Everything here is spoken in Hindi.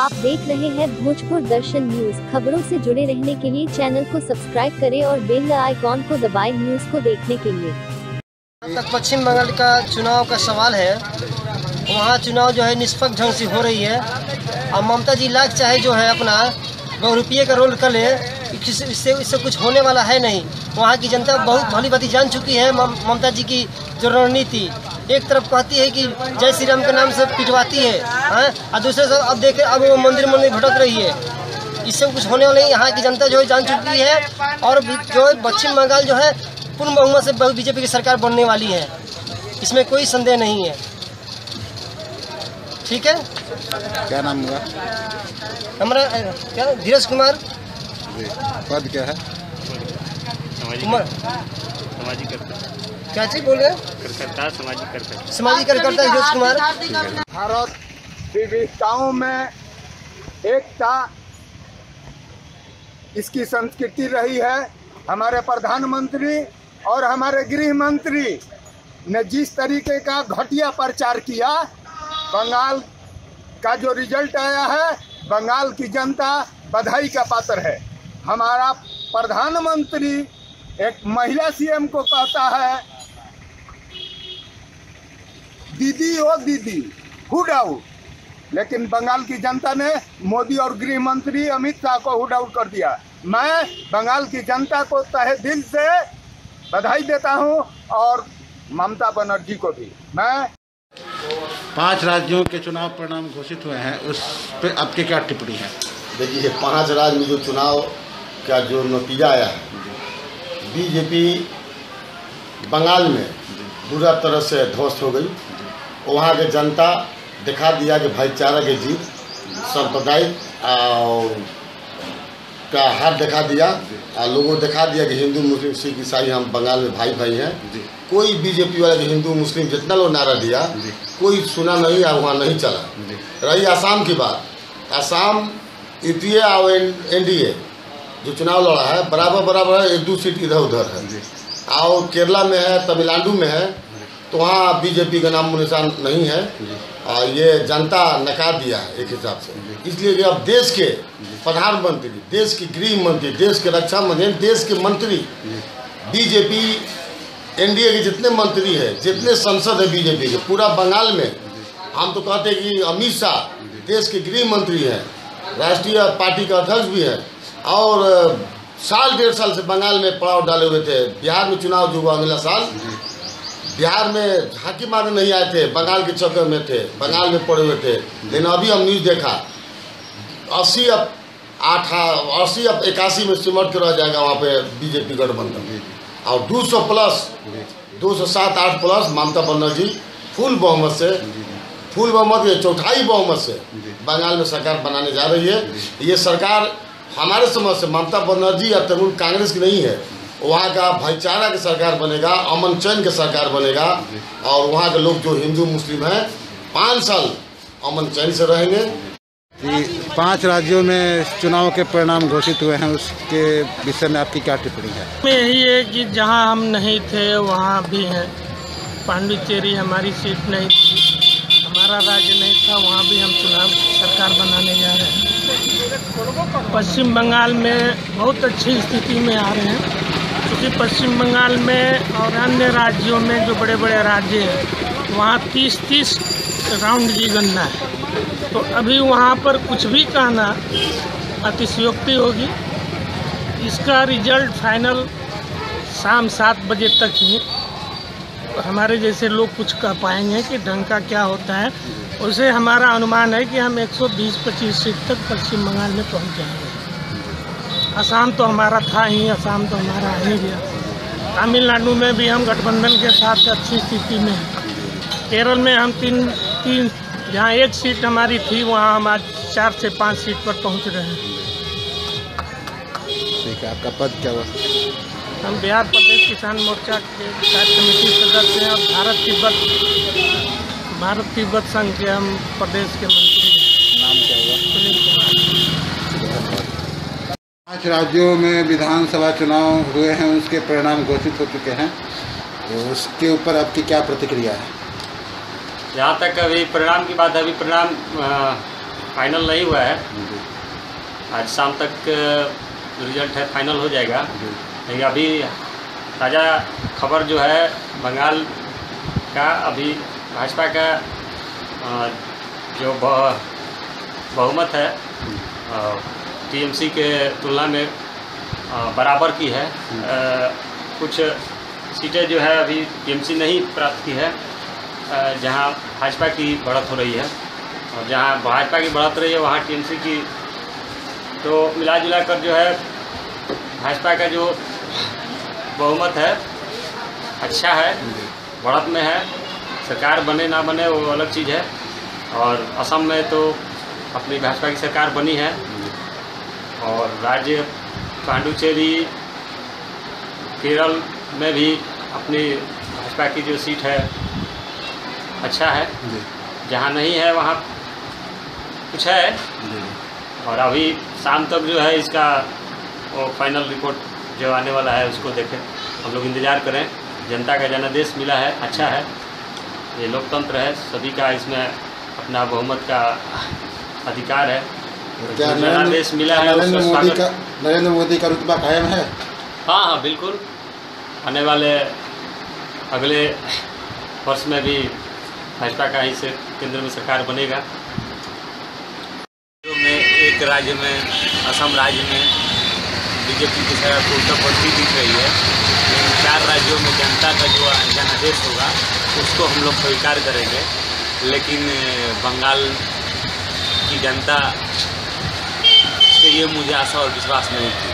आप देख रहे हैं भोजपुर दर्शन न्यूज़। खबरों से जुड़े रहने के लिए चैनल को सब्सक्राइब करें और बेल आइकॉन को दबाएँ न्यूज़ को देखने के लिए। तक पश्चिम बंगाल का चुनाव का सवाल है। वहाँ चुनाव जो है निष्पक्ष ढंग से हो रही है। और ममता जी लाख चाहे जो है अपना दो रुपये का रोल कर ले इससे इससे कुछ होने वाला है नहीं। वहाँ की जनता बहुत भली भांति जान चुकी है ममता जी की जो रणनीति। एक तरफ़ कहती है कि जय श्री राम के नाम से पिटवाती है हाँ? और दूसरे तरफ़ अब देखे अब वो मंदिर मंदिर भटक रही है। इससे कुछ होने वाले यहाँ की जनता जो है जान चुकी है और जो है पश्चिम बंगाल जो है पूर्ण बहुमत से बीजेपी की सरकार बनने वाली है। इसमें कोई संदेह नहीं है। ठीक है? क्या नाम हुआ? हमारा क्या? धीरज कुमार। पद क्या है? कुमार। सामाजिक चीज़ बोल रहे कार्यकर्ता सामाजिक कर्तव्य सामाजिक कार्यकर्ता धीरज कुमार। भारत विविधताओं में एकता इसकी संस्कृति रही है। हमारे प्रधानमंत्री और हमारे गृह मंत्री ने जिस तरीके का घटिया प्रचार किया बंगाल का जो रिज़ल्ट आया है बंगाल की जनता बधाई का पात्र है। हमारा प्रधानमंत्री एक महिला सीएम को कहता है दीदी ओ दीदी हुड आउट। लेकिन बंगाल की जनता ने मोदी और गृह मंत्री अमित शाह को हुड आउट कर दिया। मैं बंगाल की जनता को तहे दिल से बधाई देता हूँ और ममता बनर्जी को भी। मैं पाँच राज्यों के चुनाव परिणाम घोषित हुए हैं उस पर आपकी क्या टिप्पणी है? देखिए पाँच राज्य में जो चुनाव का जो नतीजा आया है बीजेपी बंगाल में बुरा तरह से ध्वस्त हो गई। वहाँ के जनता दिखा दिया कि भाईचारा की जीत सांप्रदायिक और का हाथ दिखा दिया और लोगों दिखा दिया कि हिंदू मुस्लिम सिख ईसाई हम बंगाल में भाई भाई हैं कोई बीजेपी वाला कि हिंदू मुस्लिम जितना लोग नारा दिया कोई सुना नहीं या वहाँ नहीं चला। रही आसाम की बात। आसाम यूपीए और एन एनडीए जो चुनाव लड़ा है बराबर बराबर है एक दो सीट इधर उधर है और केरला में है तमिलनाडु में है तो वहाँ बीजेपी का नाम निशान नहीं है। और ये जनता नकार दिया है एक हिसाब से। इसलिए कि अब देश के प्रधानमंत्री देश के गृह मंत्री देश के रक्षा मंत्री देश के मंत्री बीजेपी एनडीए के जितने मंत्री हैं जितने सांसद हैं बीजेपी के पूरा बंगाल में। हम तो कहते हैं कि अमित शाह देश के गृह मंत्री हैं राष्ट्रीय पार्टी का अध्यक्ष भी हैं और साल डेढ़ साल से बंगाल में पड़ाव डाले हुए थे। बिहार में चुनाव जो हुआ अगला साल बिहार में झांकी मारने नहीं आए थे बंगाल के चक्कर में थे बंगाल में पड़े हुए थे। लेकिन अभी हम न्यूज़ देखा अस्सी अब आठ अस्सी अब इक्यासी में सिमट के रह जाएगा वहाँ पे बीजेपी गठबंधन। और 200 प्लस 207 आठ प्लस ममता बनर्जी फुल बहुमत से। फुल बहुमत ये चौथाई बहुमत से। बंगाल में सरकार बनाने जा रही है। ये सरकार हमारे समझ से ममता बनर्जी या तृणमूल कांग्रेस की नहीं है। वहाँ का भाईचारा की सरकार बनेगा अमन चैन की सरकार बनेगा और वहाँ के लोग जो हिंदू मुस्लिम हैं पाँच साल अमन चैन से रहेंगे। पाँच राज्यों में चुनाव के परिणाम घोषित हुए हैं उसके विषय में आपकी क्या टिप्पणी है? में यही है कि जहाँ हम नहीं थे वहाँ भी हैं। पांडिचेरी हमारी सीट नहीं थी हमारा राज्य नहीं था वहाँ भी हम चुनाव सरकार बनाने जा रहे हैं। पश्चिम बंगाल में बहुत अच्छी स्थिति में आ रहे हैं। क्योंकि पश्चिम बंगाल में और अन्य राज्यों में जो बड़े बड़े राज्य हैं, वहाँ तीस तीस राउंड की गणना है। तो अभी वहाँ पर कुछ भी कहना अतिशयोक्ति होगी। इसका रिज़ल्ट फाइनल शाम सात बजे तक ही हमारे जैसे लोग कुछ कह पाएँगे कि ढंग का क्या होता है। उसे हमारा अनुमान है कि हम 120-25 सीट तक पश्चिम बंगाल में पहुँच जाएँगे। असम तो हमारा था ही असम तो हमारा आ ही गया। तमिलनाडु में भी हम गठबंधन के साथ अच्छी स्थिति में हैं। केरल में हम तीन तीन जहाँ एक सीट हमारी थी वहाँ हम आज चार से पाँच सीट पर पहुँच रहे हैं। ठीक है आपका पद क्या हुआ? हम बिहार प्रदेश किसान मोर्चा के कार्य कमेटी सदस्य हैं और भारत तिब्बत भारत तिब्बत संघ के हम प्रदेश के मंत्री हैं नाम क्या हुआ सुनील कुमार पाँच राज्यों में विधानसभा चुनाव हुए हैं उसके परिणाम घोषित हो चुके हैं। तो उसके ऊपर आपकी क्या प्रतिक्रिया है? जहाँ तक अभी परिणाम की बात है अभी परिणाम फाइनल नहीं हुआ है। आज शाम तक रिज़ल्ट है फाइनल हो जाएगा। लेकिन अभी ताज़ा खबर जो है बंगाल का अभी भाजपा का जो बहुमत है टीएमसी के तुलना में बराबर की है। कुछ सीटें जो है अभी टीएमसी नहीं प्राप्त की है जहाँ भाजपा की बढ़त हो रही है। और जहाँ भाजपा की बढ़त रही है वहाँ टीएमसी की। तो मिला जुला कर जो है भाजपा का जो बहुमत है अच्छा है बढ़त में है। सरकार बने ना बने वो अलग चीज़ है। और असम में तो अपनी भाजपा की सरकार बनी है। और राज्य पांडुचेरी केरल में भी अपनी भाजपा की जो सीट है अच्छा है। जहाँ नहीं है वहाँ कुछ है। और अभी शाम तक जो है इसका वो फाइनल रिपोर्ट जो आने वाला है उसको देखें। हम लोग इंतज़ार करें। जनता का जनादेश मिला है अच्छा है। ये लोकतंत्र है सभी का इसमें अपना बहुमत का अधिकार है। क्या जनादेश मिला है नरेंद्र मोदी का नरेंद्र मोदी का रुतबा कायम है? हाँ हाँ बिल्कुल। आने वाले अगले वर्ष में भी भाजपा का ही से केंद्र में सरकार बनेगा। में एक राज्य में असम राज्य में बीजेपी की सरकार उत्तर बढ़ती दिख रही है। लेकिन चार राज्यों में जनता का जो जनादेश होगा उसको हम लोग स्वीकार करेंगे। लेकिन बंगाल की जनता ये मुझे आशा और विश्वास नहीं थी।